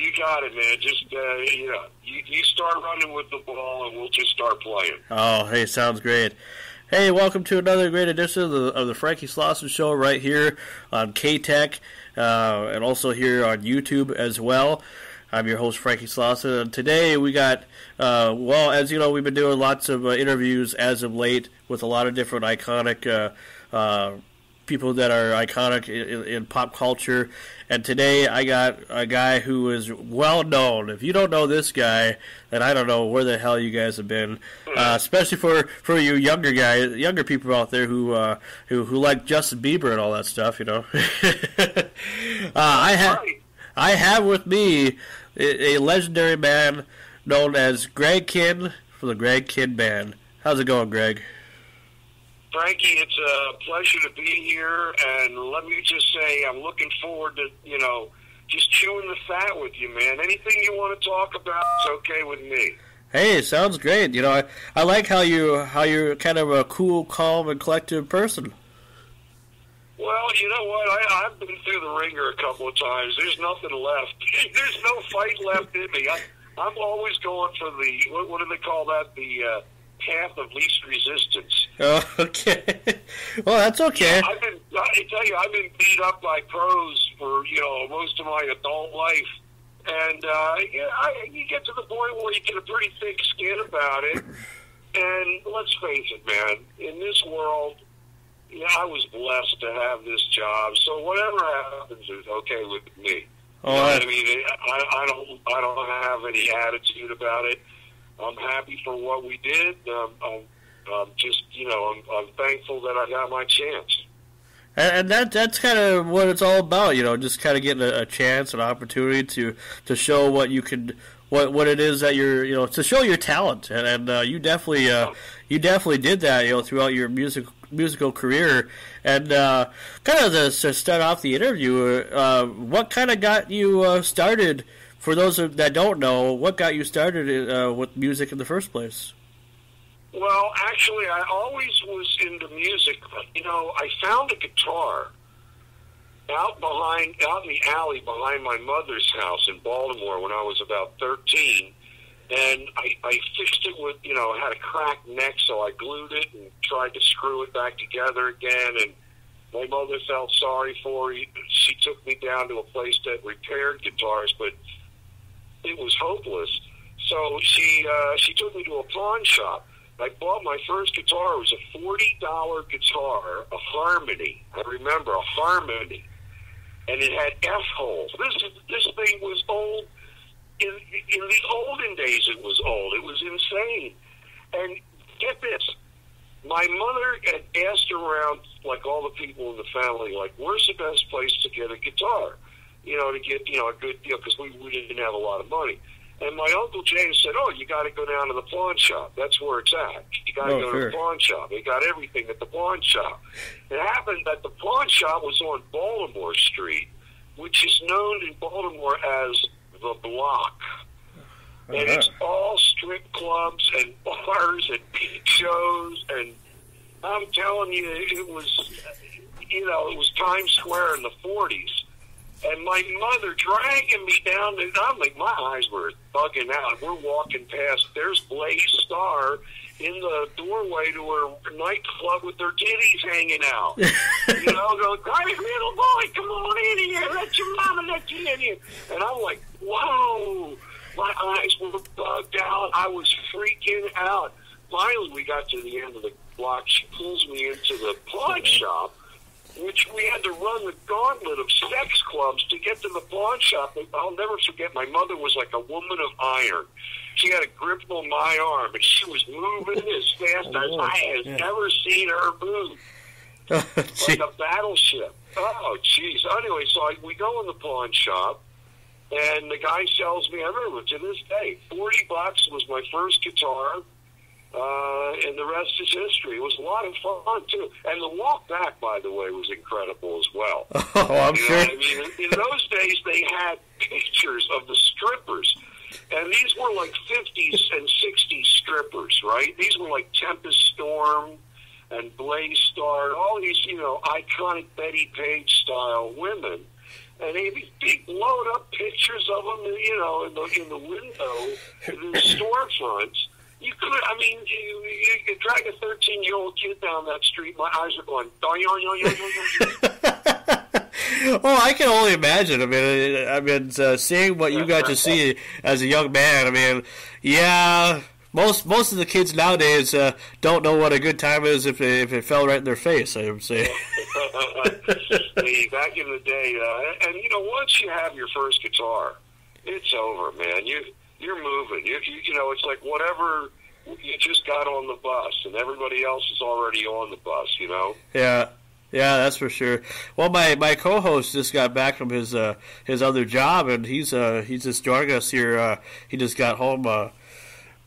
You got it, man. Just uh, you know, you, you start running with the ball, and we'll just start playing. Oh, hey, sounds great. Hey, welcome to another great edition of the, of the Franky Slawson Show right here on K-Tech uh, and also here on YouTube as well. I'm your host, Franky Slawson, and today we got, uh, well, as you know, we've been doing lots of uh, interviews as of late with a lot of different iconic uh, uh, people that are iconic in, in, pop culture. And today I got a guy who is well known. If you don't know this guy, then I don't know where the hell you guys have been. Uh, especially for, for you younger guys, younger people out there who uh, who who like Justin Bieber and all that stuff. You know, uh, I have I have with me a, a legendary man known as Greg Kihn from the Greg Kihn Band. How's it going, Greg? Franky, it's a pleasure to be here, and let me just say, I'm looking forward to you know just chewing the fat with you, man. Anything you want to talk about, it's okay with me. Hey, sounds great. You know, I, I like how you how you're kind of a cool, calm, and collected person. Well, you know what? I, I've been through the wringer a couple of times. There's nothing left. There's no fight left in me. I, I'm always going for the what, what do they call that? The uh, path of least resistance. Oh, okay. well, that's okay. I've been, I tell you, I've been beat up by pros for you know most of my adult life, and uh, yeah, I, you get to the point where you get a pretty thick skin about it. And let's face it, man, in this world, yeah, I was blessed to have this job. So whatever happens is okay with me. Oh, you know I mean, I, I don't, I don't have any attitude about it. I'm happy for what we did. Um, I'm, I'm just, you know, I'm, I'm thankful that I got my chance. And, that that's kind of what it's all about, you know, just kind of getting a, a chance, an opportunity to to show what you can, what what it is that you're, you know, to show your talent, and, and uh, you definitely uh, you definitely did that, you know, throughout your music musical career. And uh, kind of to, to start off the interview, uh, what kind of got you uh, started? For those that don't know, what got you started uh, with music in the first place? Well, actually, I always was into music. But, You know, I found a guitar out behind, out in the alley behind my mother's house in Baltimore when I was about thirteen, and I, I fixed it with, you know, had a cracked neck, so I glued it and tried to screw it back together again, and my mother felt sorry for me. She took me down to a place that repaired guitars, but it was hopeless. So she uh, she took me to a pawn shop. I bought my first guitar. It was a forty dollar guitar, a Harmony. I remember a Harmony, and it had F holes. This this thing was old. In in the olden days, it was old. It was insane. And get this, my mother had asked around, like all the people in the family, like, where's the best place to get a guitar? You know, to get you know a good deal because we we didn't have a lot of money. And my uncle James said, "Oh, you got to go down to the pawn shop. That's where it's at. You got to Oh, go sure. to the pawn shop. They got everything at the pawn shop." It happened that the pawn shop was on Baltimore Street, which is known in Baltimore as the Block. Oh, and it's all strip clubs and bars and peep shows, and I'm telling you, it was, you know, it was Times Square in the '40s. And my mother dragging me down, and I'm like, my eyes were bugging out. We're walking past. There's Blaze Starr in the doorway to her nightclub with her titties hanging out. you know, going, hey, little boy, come on in here. Let your mama let you in here. And I'm like, whoa. My eyes were bugged out. I was freaking out. Finally, we got to the end of the block. She pulls me into the pawn shop which we had to run the gauntlet of sex clubs to get to the pawn shop. I'll never forget. My mother was like a woman of iron. She had a grip on my arm, and she was moving as fast as I oh, had ever seen her move, oh, like a battleship. Oh, jeez. Anyway, so I, we go in the pawn shop, and the guy sells me. I remember to this day, forty bucks was my first guitar. Uh, and the rest is history. It was a lot of fun too, and the walk back, by the way, was incredible as well. Oh, I'm You sure. I mean? In- those days, they had pictures of the strippers, and these were like 50s and 60s strippers, right? These were like Tempest Storm and Blaze Starr, all these, you know, iconic Bettie Page style women. and they have these big blown up pictures of them, you know, in the in the window, in the storefronts. You could, I mean, you, you could drag a 13 year old kid down that street. My eyes are going, doing, oh, I can only imagine. I mean, I mean, uh, seeing what you got to see as a young man. I mean, yeah, most most of the kids nowadays uh, don't know what a good time is if it, if it fell right in their face. I would say. hey, back in the day, uh, and you know, once you have your first guitar, it's over, man. You you're moving. You you, you know, it's like whatever you just got on the bus, and everybody else is already on the bus. You know. Yeah. Yeah, that's for sure. Well, my, my co-host just got back from his uh, his other job, and he's uh, he's just joining us here. Uh, he just got home uh,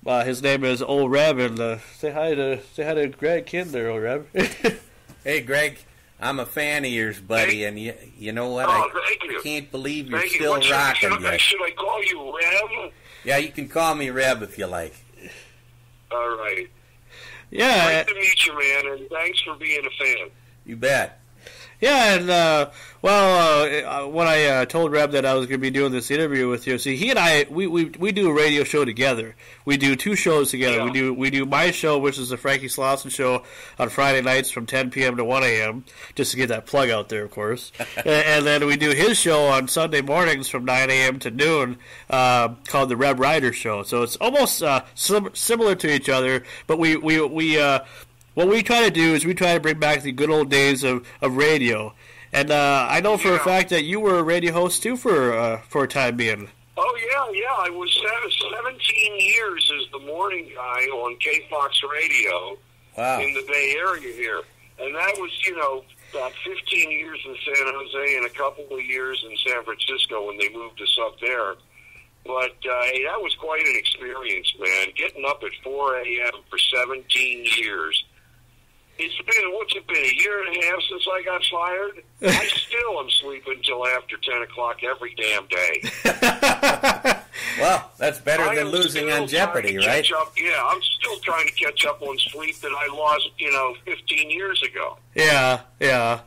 uh, his name is Old Reb, and uh, say hi to say hi to Greg Kihn there, Old Reb. hey, Greg. I'm a fan of yours, buddy, and you you know what? Oh, I, thank you. can't believe you're Thank still What should- rocking should, I, should I call you Reb? Yeah, you can call me Reb if you like. All right. yeah, Great to meet you, man, and thanks for being a fan. You bet. Yeah, and uh, well, uh, when I uh, told Reb that I was going to be doing this interview with you, see, he and I we, we we do a radio show together. We do two shows together. Yeah. We do we do my show, which is the Franky Slawson show, on Friday nights from 10 p.m. to 1 a.m. Just to get that plug out there, of course. and, and then we do his show on Sunday mornings from 9 a.m. to noon, uh, called the Reb Rider Show. So it's almost uh, sim- similar to each other, but we we we. What we try to do is we try to bring back the good old days of, of radio. And uh, I know for a fact that you were a radio host too for uh, for a time being. Oh yeah, yeah. I was seven, 17 years as the morning guy on K Fox Radio Wow. in the Bay Area here, and that was you know about 15 years in San Jose and a couple of years in San Francisco when they moved us up there. But uh, hey, that was quite an experience, man. Getting up at 4 a.m. for 17 years. It's been what's it been a year and a half since I got fired. I still am sleeping until after 10 o'clock every damn day. Well, that's better I than losing on Jeopardy, right? Up, yeah, I'm still trying to catch up on sleep that I lost, you know, 15 years ago. Yeah, yeah.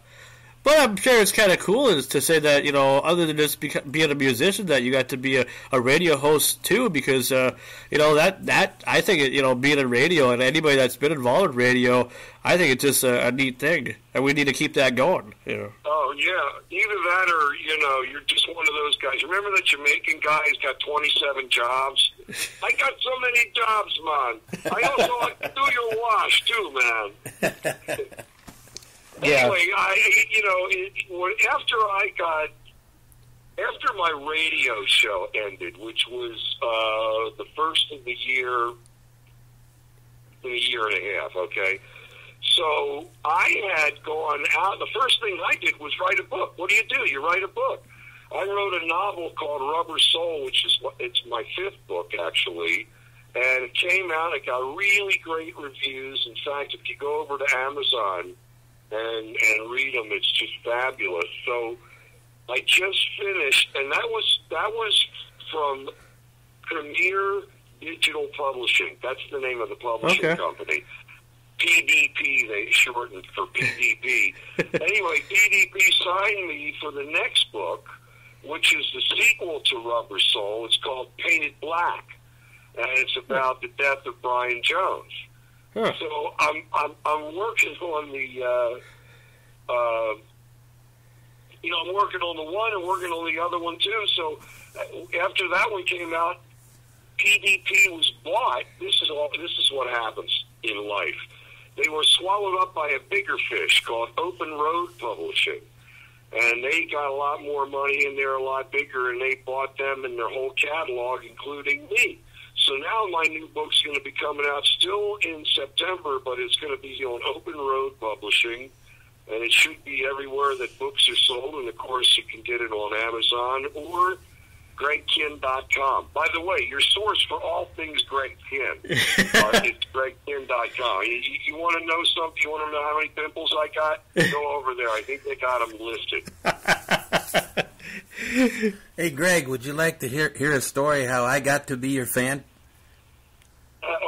But I'm sure it's kind of cool is to say that you know, other than just being a musician, that you got to be a, a radio host too, because uh, you know that that I think you know being in radio and anybody that's been involved in radio, I think it's just a, a neat thing, and we need to keep that going. You know. Oh, yeah. Either that or, you know, you're just one of those guys. Remember that Jamaican guy who's got 27 jobs? I got so many jobs, man. I also like to do your wash, too, man. Yeah. Anyway, I, you know, it, after I got, after my radio show ended, which was uh, the first of the year, in a year and a half, okay? So I had gone out. The first thing I did was write a book. What do you do? You write a book. I wrote a novel called Rubber Soul, which is it's my fifth book actually, and it came out. It got really great reviews. In fact, if you go over to Amazon and and read them, it's just fabulous. So I just finished, and that was that was from Premier Digital Publishing. That's the name of the publishing Okay. company. PDP, they shortened for PDP. anyway, PDP signed me for the next book, which is the sequel to Rubber Soul. It's called Painted Black, and it's hmm. about the death of Brian Jones. Huh. So I'm I'm I'm working on the uh, uh, you know I'm working on the one and working on the other one too. So uh, after that one came out, PDP was bought. This is all. This is what happens in life. They were swallowed up by a bigger fish called Open Road Publishing, and they got a lot more money and they're a lot bigger, and they bought them and their whole catalog, including me. So now my new book's going to be coming out still in September, but it's going to be on Open Road Publishing, and it should be everywhere that books are sold. And of course, you can get it on Amazon or GregKihn.com. By the way, your source for all things Greg Kihn uh, is GregKihn.com. You, you, you want to know something? You want to know how many pimples I got? Go over there. I think they got them listed. Hey, Greg, would you like to hear hear a story how I got to be your fan?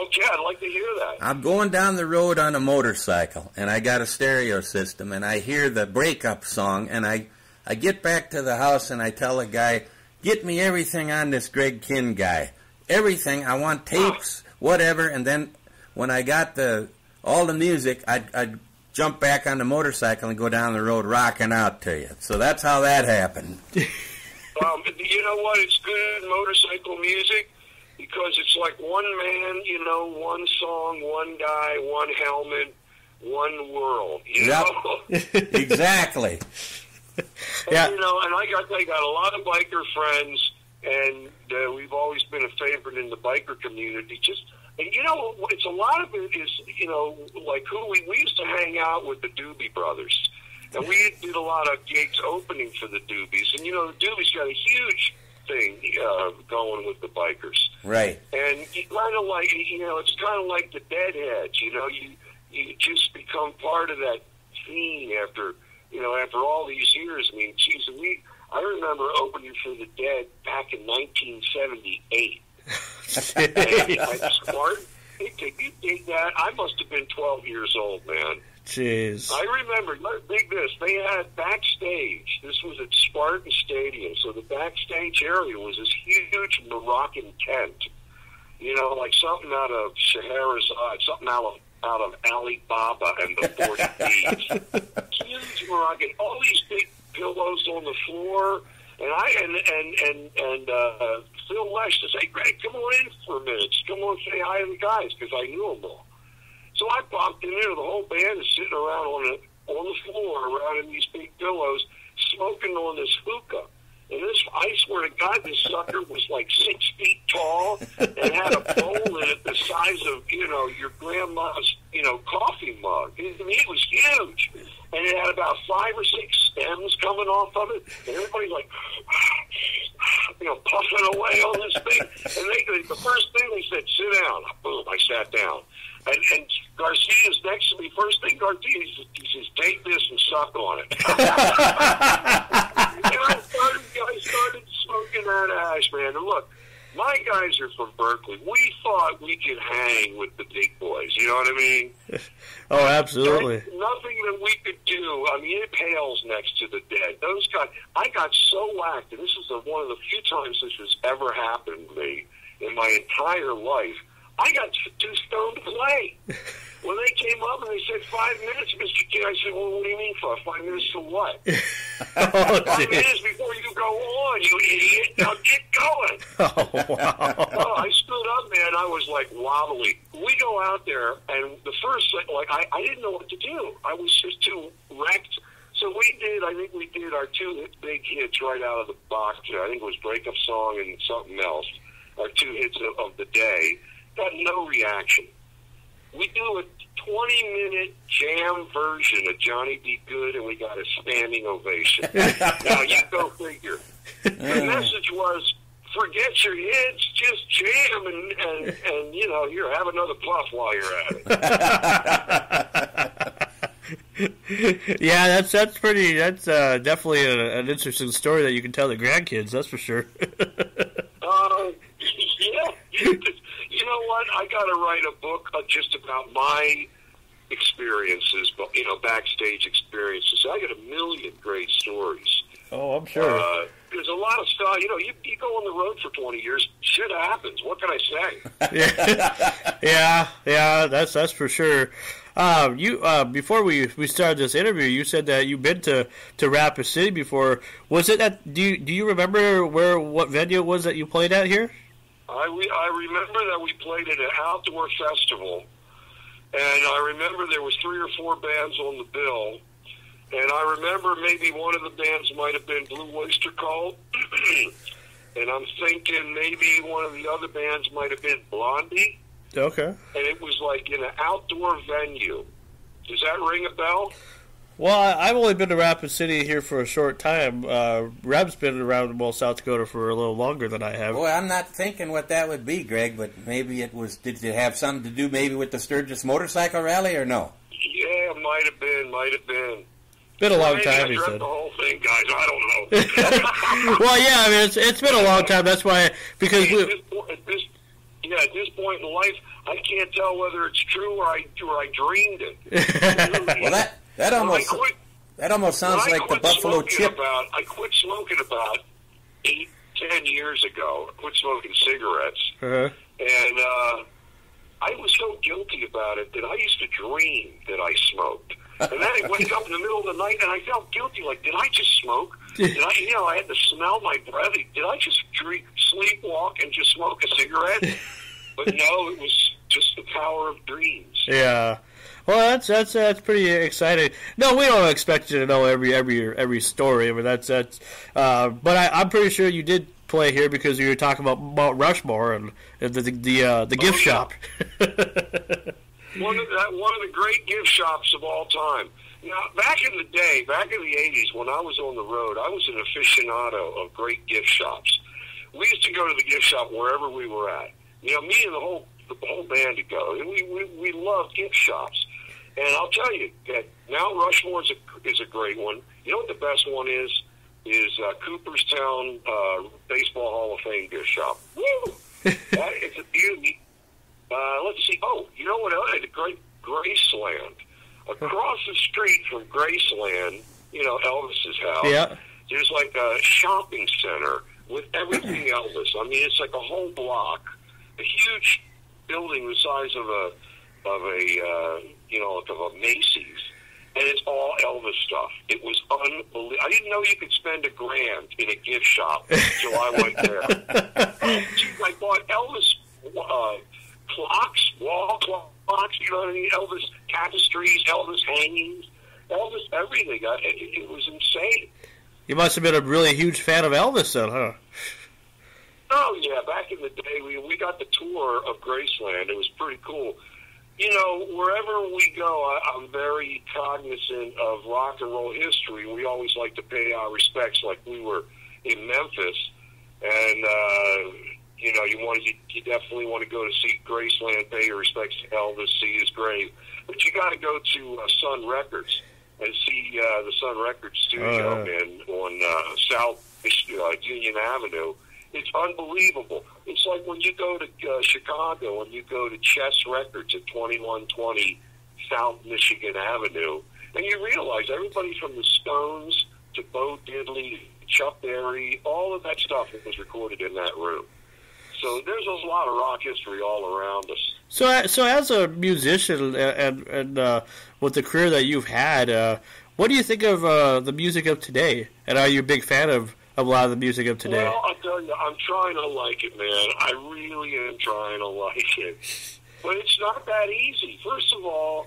Okay, I'd like to hear that. I'm going down the road on a motorcycle, and I got a stereo system, and I hear the breakup song, and I I get back to the house and I tell the guy, "Get me everything on this Greg Kihn guy. Everything. I want tapes, whatever." And then when I got the all the music, I'd, I'd jump back on the motorcycle and go down the road rocking out to you. So that's how that happened. Um, you know what? It's good motorcycle music because it's like one man, you know, one song, one guy, one helmet, one world. You Yep. know. exactly. And, Yeah. You know, and I got I got a lot of biker friends, and uh, we've always been a favorite in the biker community. Just and you know, it's a lot of it is you know like who we we used to hang out with the Doobie Brothers, and we did a lot of gigs opening for the Doobies, and you know the Doobies got a huge thing uh, going with the bikers. Right. And kind of like you know, it's kind of like the Deadheads. You know, you you just become part of that scene after you know after all these years. I mean, geez, we I remember opening for the Dead back in 1978. and smart. Can you dig that? I must have been 12 years old, man. Jeez. I remember, dig this, they had backstage. This was at Spartan Stadium, so the backstage area was this huge Moroccan tent. You know, like something out of Scheherazade, something out of, out of Alibaba and the 40 Thieves. huge Moroccan, all these big pillows on the floor. And I and and and and uh, Phil Lesh to say, Greg, come on in for a minute. Just come on say hi to the guys because I knew them all. So I popped in there. The whole band is sitting around on the on the floor, around in these big pillows, smoking on this hookah. And this, I swear to God, this sucker was like six feet tall and had a bowl in it the size of you know your grandma's you know coffee mug. I mean, it was huge, and it had about five or six stems coming off of it, and everybody's like, you know, puffing away on this thing. And they, the first thing they said, "Sit down." Boom, I sat down. And, and Garcia's next to me. First thing Garcia he says, he says, "Take this and suck on it." and I started, I started smoking that ash, man. And look, my guys are from Berkeley. We thought we could hang with the big boys. You know what I mean? Oh, absolutely. There's nothing that we could do. I mean, it pales next to the dead. Those guys, I got so whacked, and this is the, one of the few times this has ever happened to me in my entire life. I got too stoned to play. When they came up and they said five minutes, Mr. King, I said, "Well, what do you mean for Five minutes to what? Oh, Five jeez. minutes before you go on, you idiot! Now get going." Oh, wow. Oh, I stood up, man. I was like wobbly. We go out there, and the first thing, like, I, I didn't know what to do. I was just too wrecked. So we did, I think we did our two big hits right out of the box. I think it was Breakup Song and something else. Our two hits of, of the day. Got no reaction. We do a 20 minute jam version of Johnny B. Goode, and we got a standing ovation. now, you go figure. The message was forget your hits, just jam, and, and, and you know, here, have another puff while you're at it. yeah, that's that's pretty. That's uh, definitely a, an interesting story that you can tell the grandkids. That's for sure. Uh, yeah, you know what? I got to write a book uh, just about my experiences, but you know, backstage experiences. I got a million great stories. oh, I'm sure. Uh, there's a lot of stuff. You know, you, you go on the road for 20 years, shit happens. What can I say? yeah, yeah, yeah, that's that's for sure. Um, you uh, before we we started this interview, you said that you've been to, to Rapid City before. Was it at? Do you do you remember where what venue it was that you played at here? I, re- I remember that we played at an outdoor festival, and I remember there was three or four bands on the bill, and I remember maybe one of the bands might have been Blue Oyster Cult, and I'm thinking maybe one of the other bands might have been Blondie, Okay. and it was like in an outdoor venue. Does that ring a bell? Well, I- I've only been to Rapid City here for a short time. Uh, Reb's been around well South Dakota for a little longer than I have. Boy, I'm not thinking what that would be, Greg, but maybe it was. Did it have something to do maybe with the Sturgis Motorcycle Rally or no? Yeah, might have been, might have been. Been a long Maybe I time, he dreamt said. the whole thing, guys. I don't know. well, yeah, I mean it's it's been a long time. That's why because at we this, point, at this, yeah, at this point in life, I can't tell whether it's true or I or I dreamed it. Well, that that almost quit, That almost sounds like the Buffalo Chip. About, I quit smoking about eight, ten years ago. I quit smoking cigarettes, Uh-huh. and uh, I was so guilty about it that I used to dream that I smoked. And then I wake up in the middle of the night and I felt guilty. Like, did I just smoke? Did I, you know, I had to smell my breath. Did I just drink, sleepwalk and just smoke a cigarette? but no, it was just the power of dreams. Yeah. Well, that's that's that's pretty exciting. No, we don't expect you to know every every every story. I mean, that's that's. Uh, but I, I'm pretty sure you did play here because you were talking about Mount Rushmore and the the the, uh, the gift yeah. shop. One of that one of the great gift shops of all time. Now, back in the day, back in the '80s, when I was on the road, I was an aficionado of great gift shops. We used to go to the gift shop wherever we were at. You know, me and the whole the whole band to go, and we we, we love gift shops. And I'll tell you that Mount Rushmore is a is a great one. You know what the best one is? Is uh, Cooperstown uh, Baseball Hall of Fame gift shop. Woo! that is a beauty. Uh, let's see. Oh, you know what else? The great Graceland. Across the street from Graceland, you know, Elvis's house. yeah. There's like a shopping center with everything Elvis. I mean, it's like a whole block, a huge building the size of a of a uh, you know like of a Macy's, and it's all Elvis stuff. It was unbelievable. I didn't know you could spend a grand in a gift shop until I went there. Geez, I bought Elvis uh, clocks, wall clocks. You know what I mean? Elvis tapestries, Elvis hangings, Elvis everything. I, it, it was insane. You must have been a really huge fan of Elvis, then, huh? Oh yeah, back in the day, we we got the tour of Graceland. It was pretty cool. You know, wherever we go, I, I'm very cognizant of rock and roll history. We always like to pay our respects, like we were in Memphis, and uh, you know, you want to, you, you definitely want to go to see Graceland, pay your respects to Elvis, see his grave, but you got to go to uh, Sun Records and see uh, the Sun Records studio Oh, yeah. and on uh, South uh, Union Avenue. It's unbelievable. It's like when you go to uh, Chicago and you go to Chess Records at 2120 South Michigan Avenue, and you realize everybody from the Stones to Bo Diddley, Chuck Berry, all of that stuff was recorded in that room. So there's a lot of rock history all around us. So, so as a musician and and, uh, with the career that you've had, uh, what do you think of uh, the music of today? And are you a big fan of a lot of the music of today? Well, I'll tell you, I'm trying to like it, man. I really am trying to like it. But it's not that easy. First of all,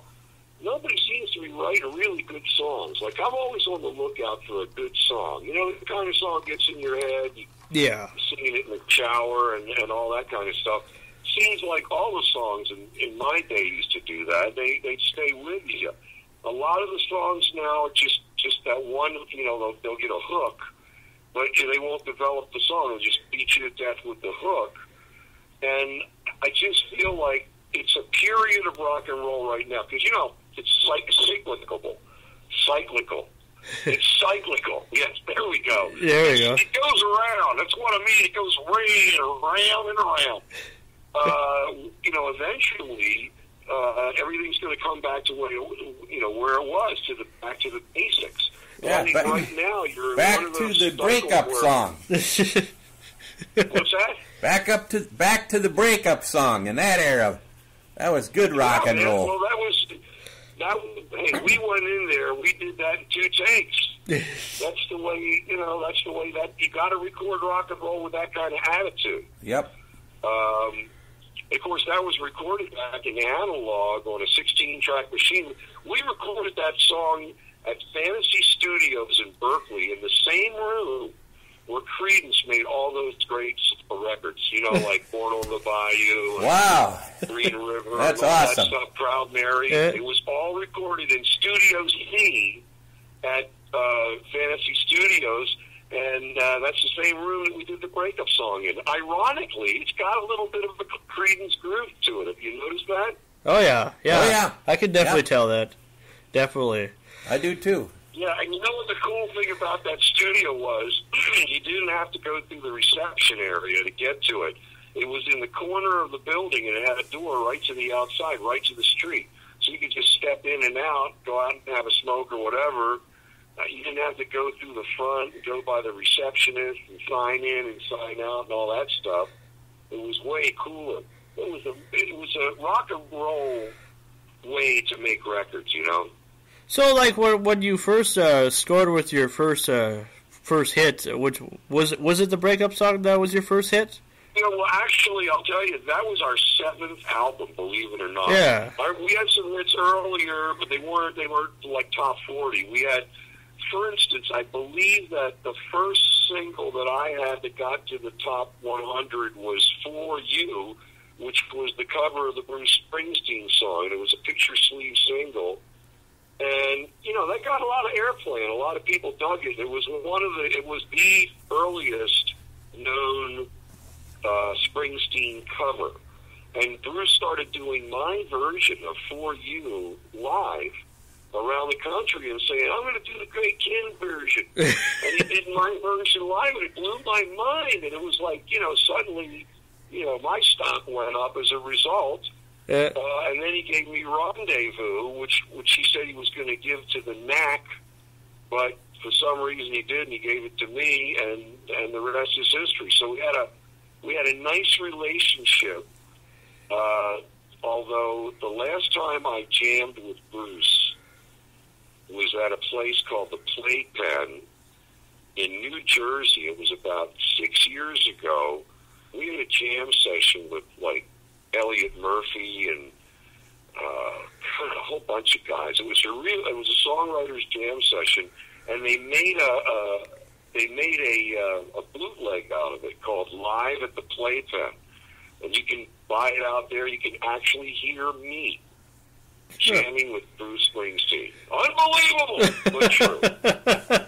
nobody seems to be writing really good songs. Like, I'm always on the lookout for a good song. You know, the kind of song gets in your head, you yeah, singing it in the shower and, and all that kind of stuff. Seems like all the songs in, in my day used to do that. They they stay with you. A lot of the songs now are just just that one. You know, they'll, they'll get a hook, but they won't develop the song. They'll just beat you to death with the hook. And I just feel like it's a period of rock and roll right now because you know it's like cyclical, cyclical. It's cyclical. Yes, there we go. There we go. It goes around. That's what I mean. It goes round and round and around. Uh, you know, eventually, uh, everything's going to come back to what it, you know where it was to the back to the basics. Yeah, I mean, back- right now you're Back one of to the breakup where- song. What's that? Back up to back to the breakup song in that era. That was good rock Yeah, and roll. Well, that was that. was- Hey, we went in there. We did that in two takes. That's the way you know. That's the way that you got to record rock and roll with that kind of attitude. Yep. Um, of course, that was recorded back in analog on a 16-track machine. We recorded that song at Fantasy Studios in Berkeley in the same room where Creedence made all those great records. You know, like Born on the Bayou. and Wow. Green River, That's and all awesome. that stuff, Proud Mary. Yeah. It was all recorded in Studio C at uh, Fantasy Studios, and uh, that's the same room that we did the breakup song in. Ironically, it's got a little bit of a Creedence groove to it. Have you noticed that? Oh yeah, yeah. Oh, yeah. I can definitely Yeah. tell that. Definitely. I do too. Yeah, and you know what the cool thing about that studio was? you didn't have to go through the reception area to get to it. It was in the corner of the building, and it had a door right to the outside, right to the street. So you could just step in and out, go out and have a smoke or whatever, uh, you didn't have to go through the front and go by the receptionist and sign in and sign out and all that stuff. It was way cooler. It was a it was a rock and roll way to make records, you know. So, like when when you first uh, scored with your first uh, first hit, which was was it the breakup song that was your first hit? You know, well, actually, I'll tell you, that was our seventh album, believe it or not. Yeah. Our, we had some hits earlier, but they weren't they weren't like top forty. We had, for instance, I believe that the first single that I had that got to the top one hundred was "For You," which was the cover of the Bruce Springsteen song. It was a picture sleeve single. And you know that got a lot of airplay, and a lot of people dug it. It was one of the, it was the earliest known uh, Springsteen cover. And Bruce started doing my version of For You live around the country and saying, I'm going to do the Greg Kihn version. and he did my version live, and it blew my mind. And it was like, you know, suddenly, you know, my stock went up as a result. Yeah. Uh, and then he gave me Rendezvous, which which he said he was going to give to the Knack, but for some reason he did, and he gave it to me, and and the rest is history. So we had a we had a nice relationship. Uh, although the last time I jammed with Bruce was at a place called the Playpen in New Jersey. It was about six years ago. We had a jam session with like Elliott Murphy and uh, a whole bunch of guys. It was a real. It was a songwriters jam session, and they made a. a they made a, uh, a bootleg out of it called Live at the Playpen. And you can buy it out there. You can actually hear me jamming with Bruce Springsteen. Unbelievable, but true.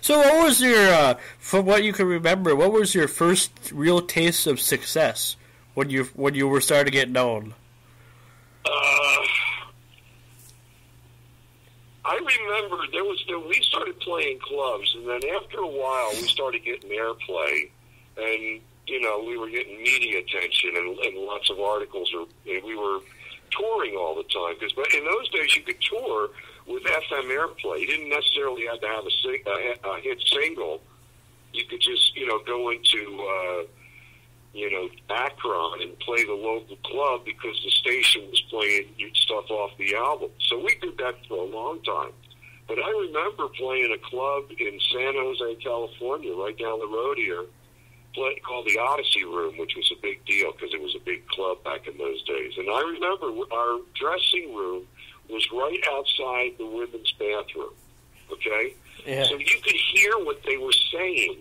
So, what was your, uh, from what you can remember, what was your first real taste of success when you when you were starting to get known? Uh, I remember there was there, we started playing clubs, and then after a while, we started getting airplay, and you know we were getting media attention and, and lots of articles. Or and we were touring all the time because, but in those days, you could tour with FM airplay. You didn't necessarily have to have a, a, a hit single. You could just you know go into uh, you know, Akron and play the local club because the station was playing stuff off the album. So we did that for a long time. But I remember playing a club in San Jose, California, right down the road here, play, called the Odyssey Room, which was a big deal because it was a big club back in those days. And I remember our dressing room was right outside the women's bathroom. Okay? Yeah. So you could hear what they were saying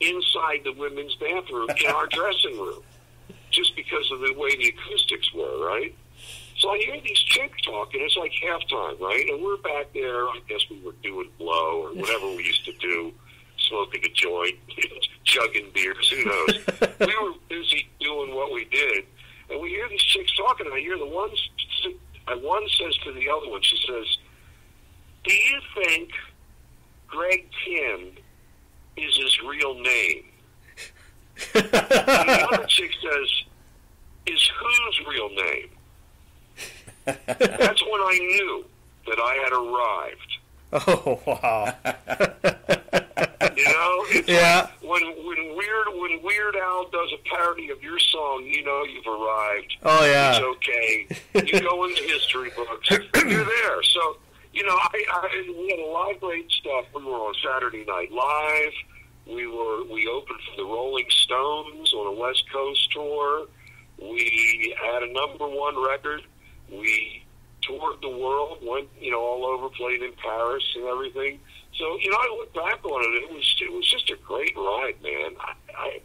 inside the women's bathroom in our dressing room, just because of the way the acoustics were, right? So I hear these chicks talking. It's like halftime, right? And we're back there. I guess we were doing blow or whatever we used to do, smoking a joint, chugging beers. Who knows? we were busy doing what we did, and we hear these chicks talking. And I hear the one. And one says to the other one, she says, "Do you think Greg Kihn real name. and the other chick says, is whose real name? That's when I knew that I had arrived. Oh wow! You know, it's Yeah. like when when Weird when Weird Al does a parody of your song, you know you've arrived. Oh yeah, It's okay. You go in the history books. You're there. So you know, I, I we had a lot of great stuff. We were on Saturday Night Live. We were we opened for the Rolling Stones on a West Coast tour. We had a number one record. We toured the world, went you know all over, played in Paris and everything. So you know, I look back on it. It was it was just a great ride, man. I I,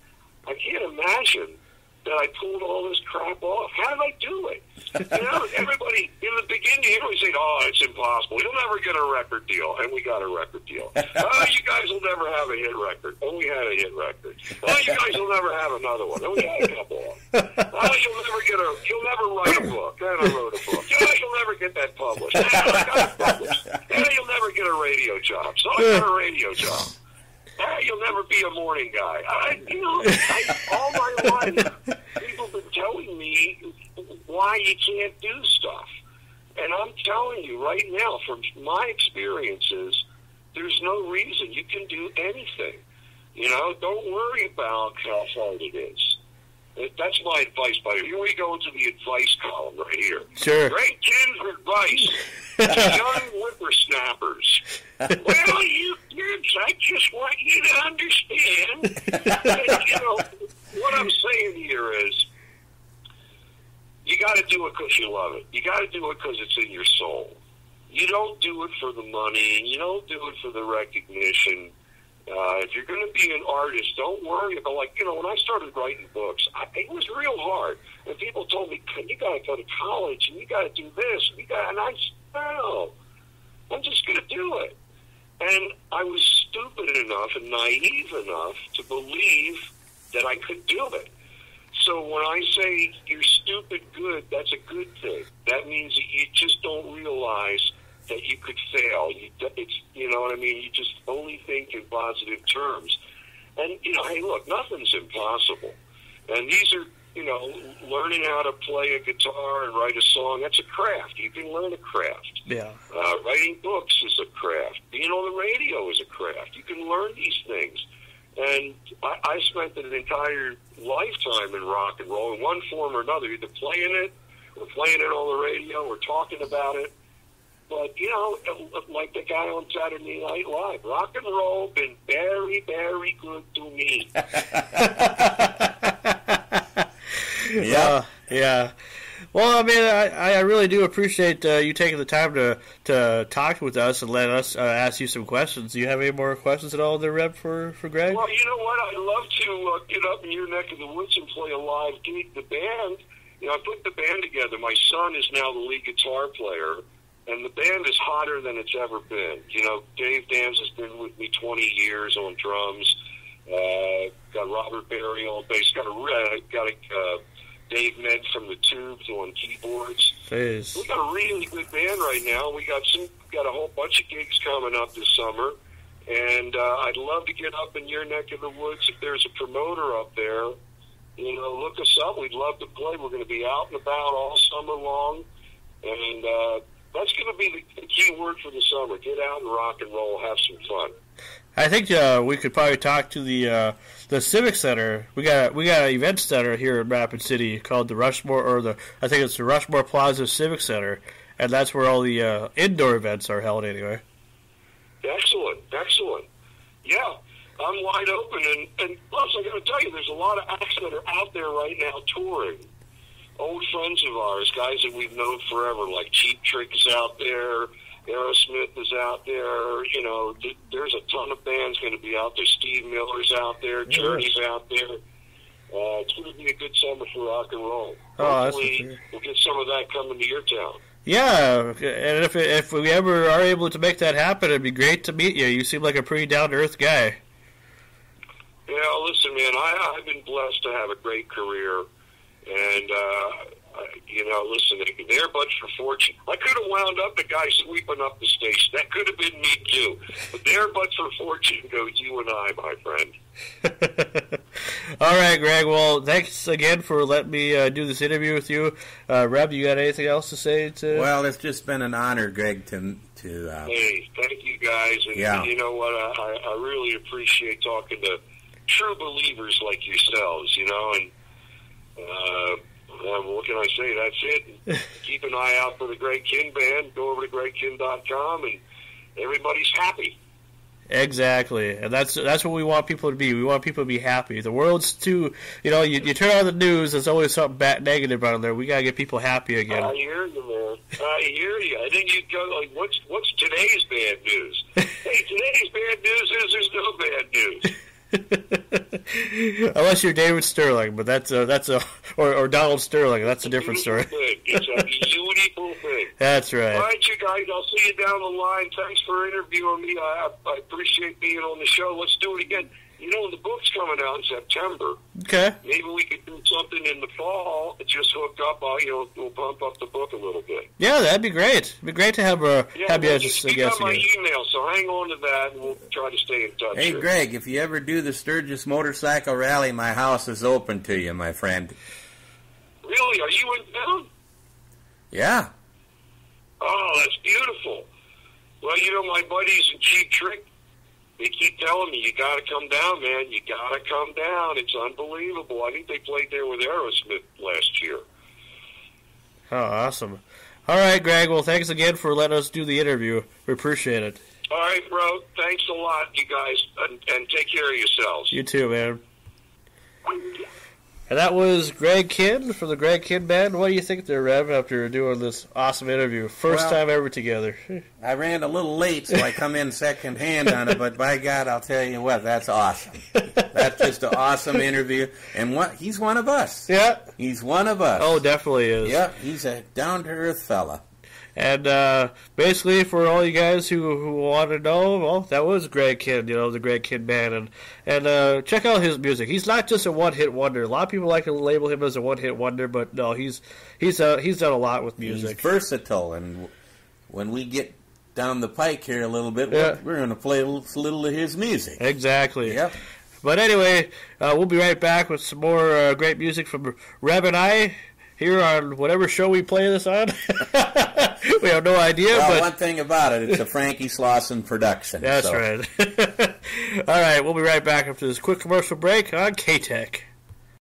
I can't imagine that I pulled all this crap off. How did I do it? You know, everybody in the beginning, you always say, "Oh, it's impossible. You'll never get a record deal," and we got a record deal. Oh, you guys will never have a hit record, and we had a hit record. Oh, you guys will never have another one, and we had a couple. Oh, you'll never get a, you'll never write a book, and I wrote a book. Yeah, you'll never get that published. I got published. You'll never get a radio job. So I got a radio job. You'll never be a morning guy. I, you know, I, all my life, people have been telling me why you can't do stuff. And I'm telling you right now, from my experiences, there's no reason. You can do anything. You know, don't worry about how hard it is. That's my advice, buddy. Here we go into the advice column right here. Sure. Greg Kihn's advice to young whippersnappers. well, you kids, I just want you to understand that, you know, what I'm saying here is you got to do it because you love it. You got to do it because it's in your soul. You don't do it for the money, and you don't do it for the recognition. Uh, if you're going to be an artist, don't worry about like you know. When I started writing books, I, it was real hard, and people told me you got to go to college and you got to do this, and you got. And I said, no, I'm just going to do it. And I was stupid enough and naive enough to believe that I could do it. So when I say you're stupid good, that's a good thing. That means that you just don't realize that you could fail. You, it's, you know what I mean? You just only think in positive terms. And, you know, hey, look, nothing's impossible. And these are, you know, learning how to play a guitar and write a song, that's a craft. You can learn a craft. Yeah. Uh, writing books is a craft. Being on the radio is a craft. You can learn these things. And I, I spent an entire lifetime in rock and roll in one form or another, either playing it or playing it on the radio or talking about it. But, you know, like the guy on Saturday Night Live, rock and roll been very, very good to me. yeah. Uh, yeah. Well, I mean, I, I really do appreciate uh, you taking the time to, to talk with us and let us uh, ask you some questions. Do you have any more questions at all there, Reb, for, for Greg? Well, you know what? I'd love to uh, get up in your neck of the woods and play a live gig. The band, you know, I put the band together. My son is now the lead guitar player, and the band is hotter than it's ever been. You know, Dave Dams has been with me 20 years on drums. Uh, got Robert Berry on bass. Got a uh, got a uh, Dave Medd from the Tubes on keyboards. Jeez. We got a really good band right now. We got some got a whole bunch of gigs coming up this summer, and uh, I'd love to get up in your neck of the woods if there's a promoter up there. You know, look us up. We'd love to play. We're going to be out and about all summer long, and uh, that's going to be the, key word for the summer. Get out and rock and roll. Have some fun. I think uh, we could probably talk to the uh, the Civic Center. We got we got an event center here in Rapid City called the Rushmore, or the I think it's the Rushmore Plaza Civic Center, and that's where all the uh, indoor events are held anyway. Excellent, excellent. Yeah, I'm wide open, and and plus I got to tell you, there's a lot of acts that are out there right now touring. Old friends of ours, guys that we've known forever, like Cheap Trick is out there. Aerosmith is out there. You know, th- there's a ton of bands going to be out there. Steve Miller's out there. Journey's out there. Uh, it's going to be a good summer for rock and roll. Oh, Hopefully, we'll get some of that coming to your town. Yeah, and if if we ever are able to make that happen, it'd be great to meet you. You seem like a pretty down to earth guy. Yeah, listen, man, I, I've been blessed to have a great career, and uh, you know, listen, they're but for fortune. I could have wound up the guy sweeping up the station. That could have been me too. But there, but for fortune goes you and I, my friend. All right, Greg. Well, thanks again for letting me uh, do this interview with you. Uh, Reb, you got anything else to say? To Well, it's just been an honor, Greg, to to uh, Hey, thank you guys, and Yeah. you know what? I, I really appreciate talking to true believers like yourselves. You know, and uh, what can I say? That's it. Keep an eye out for the Greg Kihn band. Go over to gregkihn.com, and everybody's happy. Exactly, and that's that's what we want people to be. We want people to be happy. The world's too, you know, you, you turn on the news, there's always something bad, negative on there. We gotta get people happy again. I hear you, man. I hear you. And then you go like, "What's what's today's bad news?" hey, today's bad news is there's no bad news. Unless you're David Sterling, but that's a, that's a or, or Donald Sterling. That's a different story. Thing. It's a beautiful thing. That's right. All right. right, you guys. I'll see you down the line. Thanks for interviewing me. I, I appreciate being on the show. Let's do it again. You know, the book's coming out in September. Okay. Maybe we could do something in the fall. Just hook up. Uh, you know, we'll bump up the book a little bit. Yeah, that'd be great. It'd be great to have a Yeah, have you as a guest got my again. email, so hang on to that, and we'll try to stay in touch. Hey, here. Greg, if you ever do the Sturgis Motorcycle Rally, my house is open to you, my friend. Really? Are you in town? Yeah. Oh, that's beautiful. Well, you know, my buddies in Cheap Trick, they keep telling me, you got to come down, man. You got to come down. It's unbelievable. I think they played there with Aerosmith last year. Oh, awesome. All right, Greg. Well, thanks again for letting us do the interview. We appreciate it. All right, bro. Thanks a lot, you guys, and, and take care of yourselves. You too, man. And that was Greg Kihn from the Greg Kihn Band. What do you think there, Rev, after doing this awesome interview? First Well- time ever together. I ran a little late, so I come in second hand on it. But by God, I'll tell you what, that's awesome. That's just an awesome interview. And what he's one of us. yeah. He's one of us. Oh, definitely is. Yep, he's a down to earth fella. And uh, basically, for all you guys who, who want to know, well, that was Greg Kihn, you know, the Greg Kihn Band. And, and uh, check out his music. He's not just a one hit wonder. A lot of people like to label him as a one hit wonder, but no, he's he's uh, he's done a lot with music. He's versatile, and when we get down the pike here a little bit, Yeah. we're, going to play a little, little of his music. Exactly. Yep. But anyway, uh, we'll be right back with some more uh, great music from Rev and I here on whatever show we play this on. we have no idea, Well, but one thing about it, it's a Franky Slawson production. that's so. right. All right, we'll be right back after this quick commercial break on K Tech.